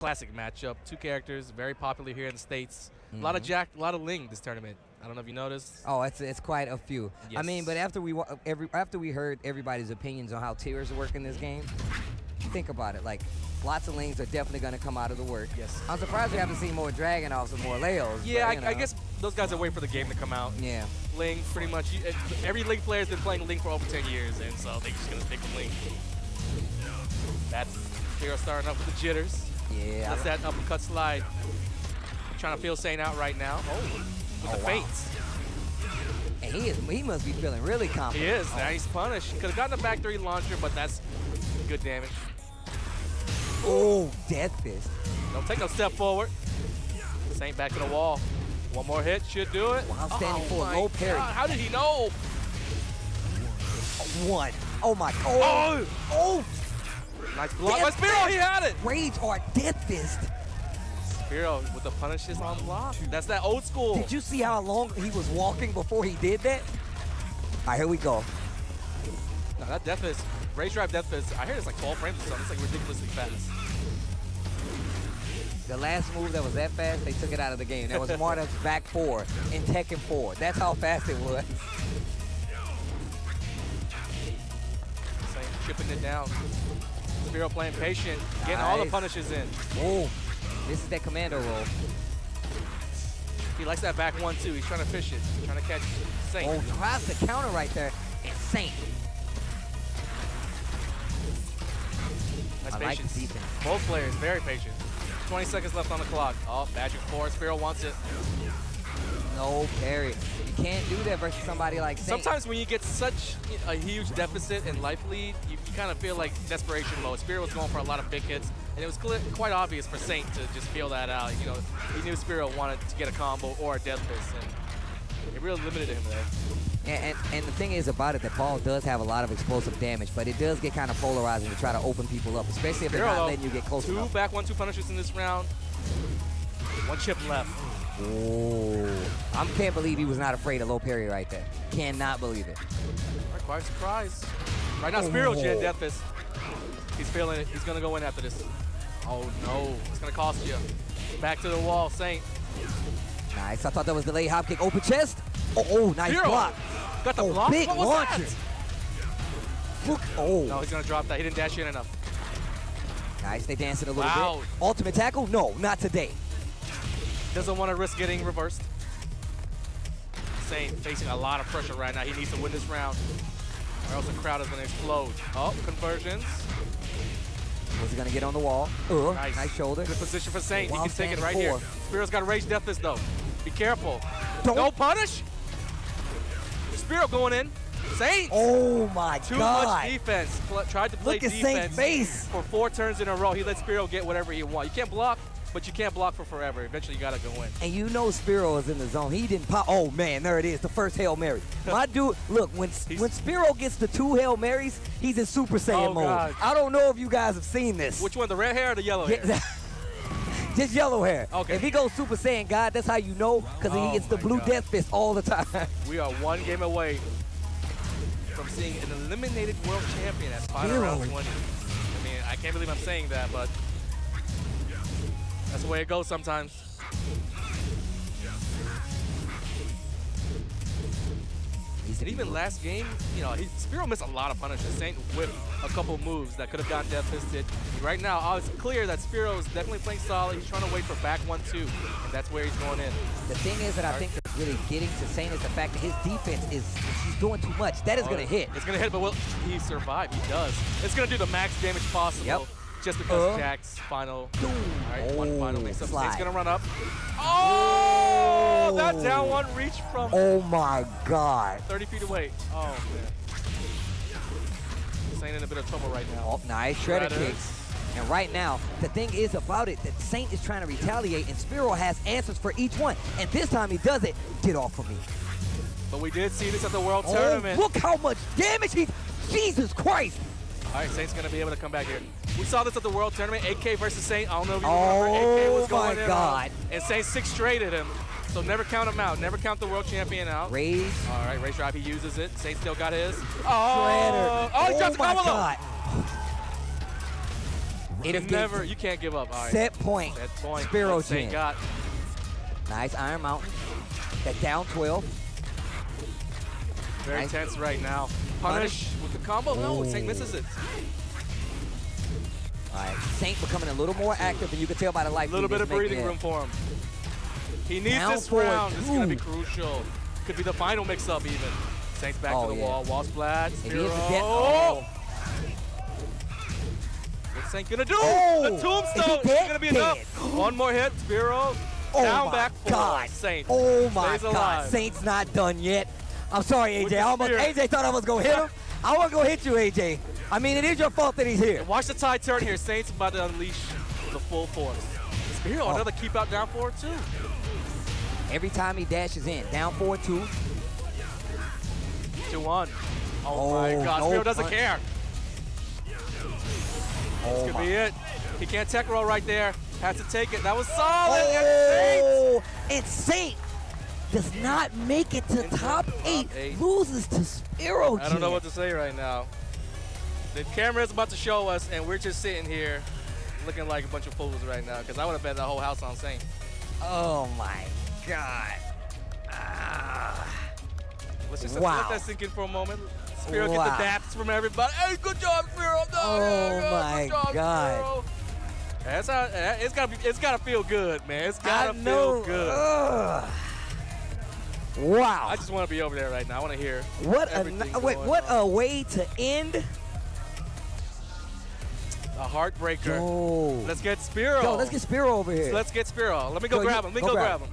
Classic matchup. Two characters, very popular here in the states. A lot of Mhm. Jack, a lot of Ling this tournament. I don't know if you noticed. Oh, it's it's quite a few. I mean, but after we every after we heard everybody's opinions on how tiers work in this game, think about it. Like, lots of Lings are definitely going to come out of the work. Yes. I'm surprised we haven't seen more Dragunovs and more Leos. Yeah, but, I, I guess those guys are waiting for the game to come out. Yeah. Ling, pretty much. Uh, every Ling player has been playing Ling for over 10 years, and so they're just gonna stick with Ling. That's Hero starting up with the jitters. Yeah. I that uppercut slide. Trying to feel Saint out right now. Oh, with Oh, the wow. feints. And he is he must be feeling really confident. He is. Now he's punished. Could have gotten a back three launcher, but that's good damage. Oh, Death Fist. Don't take no step forward. Saint back to the wall. One more hit should do it. Wow, standing oh for a low parry. God, How did he know? One. Oh my. Oh. Oh. oh Nice block. Death But Spero, he had it. Rage or Death Fist. Spero with the punishes on block. That's that old school. Did you see how long he was walking before he did that? All right, here we go. No, that death fist, Rage Drive death fist, I hear it's like 12 frames or something. It's like ridiculously fast. The last move that was that fast, they took it out of the game. That was Marta's back four in Tekken 4. That's how fast it was. Saint chipping it down. Spero playing patient, getting all the Nice. punishes in. Oh, this is that commando roll. He likes that back one too. He's trying to fish it, trying to catch Saint. Oh, tries to counter right there. Insane. That's I like patience. the defense. Both players very patient. 20 seconds left on the clock. Oh, magic four. Spero wants it. No parry. You can't do that versus somebody like Saint. Sometimes when you get such a huge deficit in life lead, you, you kind of feel like desperation mode. Spero was going for a lot of big hits, and it was quite obvious for Saint to just feel that out. You know, he knew Spero wanted to get a combo or a death fist, and it really limited him there. And, and, and the thing is about it, that Paul does have a lot of explosive damage, but it does get kind of polarizing to try to open people up, especially if they're not letting you get close two enough. back one, two punishes in this round. One chip left. Oh, I can't believe he was not afraid of low parry right there. Cannot believe it. Quite surprised. Right now, Spero Oh. Jet Death Fist. He's feeling it. He's gonna go in after this. Oh no, it's gonna cost you. Back to the wall, Saint. Nice. I thought that was the late hop kick. Open chest. Oh, oh nice Spero block. got the Oh, block. big what was launcher. that? Look. Oh, No, he's gonna drop that. He didn't dash in enough. nice. They dancing a little Wow. bit. Ultimate tackle? No, not today. Doesn't want to risk getting reversed. Saint facing a lot of pressure right now. He needs to win this round, or else the crowd is gonna explode. Oh, conversions. Was he gonna get on the wall? Uh, Nice. nice shoulder. Good position for Saint. Wild he can take it standing right here. four. Spero's got a rage death fist though. Be careful. Don't- No punish. Spero going in. Saint. Oh my Too God. Too much defense. Pl- tried to play Look at defense Saint's face. for four turns in a row. He let Spero get whatever he wants. You can't block, but you can't block for forever. Eventually, you gotta go in. And you know Spero is in the zone. He didn't pop. Oh man, there it is. The first Hail Mary. My dude, look, when He's- when Spero gets the two Hail Marys, he's in Super Saiyan Oh, mode. God. I don't know if you guys have seen this. Which one, the red hair or the yellow hair? Just yellow hair. Okay. If he goes Super Saiyan God, that's how you know, because Oh he gets the blue God. Death Fist all the time. We are one game away from seeing an eliminated world champion at final round 20. I mean, I can't believe I'm saying that, but that's the way it goes sometimes. And even last game, you know, he, Spero missed a lot of punishes. Saint whipped a couple moves that could have gotten death fisted. Right now, uh, it's clear that Spero is definitely playing solid. He's trying to wait for back one, two, and that's where he's going in. The thing is that I think that's really getting to Saint is the fact that his defense is he's doing too much. That is Oh, gonna hit. It's gonna hit, but will he survive? He does. It's gonna do the max damage possible. Yep. Just because Uh. Jack's final. All right, one final Oh, mix up. slide. Gonna run up. Oh, that down one reach from Oh my God. 30 feet away. Oh man. Saint in a bit of trouble right now. Oh, nice shredder Shredder. kicks. And right now, the thing is about it that Saint is trying to retaliate, and Spero has answers for each one. And this time he does it. Get off of me. But we did see this at the World Oh, Tournament. look how much damage he. Jesus Christ. All right, Saint's gonna be able to come back here. We saw this at the World Tournament, AK versus Saint. I don't know if you Oh, remember. AK was going my in God. on- and Saint six straight at him. So never count him out. Never count the world champion out. Rage. All right, race drive. He uses it. Saint still got his. Oh, oh, he drops oh combo though. God. It is Never, you can't give up. All right. set point. Set point. Spero Saint got. Nice Iron Mountain. That down 12. Very Nice. tense right now. Punish with the combo. No, Saint Ooh. misses it. All right, Saint becoming a little more active, and you can tell by the life. A little bit of breathing room for him. He needs Down this forward round. is going to be crucial. Could be the final mix-up even. Saints back Oh, to the yeah. wall. Wall splat. If he Spero. hits the dead, oh. What's Saint gonna do? Oh! The tombstone. It's dead? gonna be Dead. enough. One more hit. Spero. Oh Down my back four. God. Saint. Oh my stays God. alive. Saint's not done yet. I'm sorry, AJ. I almost, spear. AJ thought I was gonna hit him. I wasn't gonna hit you, AJ. I mean, it is your fault that he's here. Watch the tide turn here. Saints about to unleash the full force. Spero, Oh. another keep out down four too. Every time he dashes in, down four two. Two one. Oh, oh my Oh, God. no Spero doesn't punch. care. Oh Could my. be it. He can't tech roll right there. Had to take it. That was solid. Oh, and Saint does not make it to top top eight, eight. loses to Spero. I don't know what to say right now. The camera is about to show us, and we're just sitting here looking like a bunch of fools right now because I would have bet the whole house on Saint. Oh my God. Ah. Let's just Wow. let that sink in for a moment. Spero get the daps from everybody. Hey, good job, Spero. No, Oh yeah, my good job, God. Spero. That's how it's gotta be. It's gotta feel good, man. It's gotta feel good. Ugh. Wow. I just want to be over there right now. I want to hear. what a wait, what on. a way to end. A heartbreaker. Yo. Let's get Spero. Yo, let's get Spero over here. Let's get Spero. Let me go Yo, you- grab him. Let me go go grab him.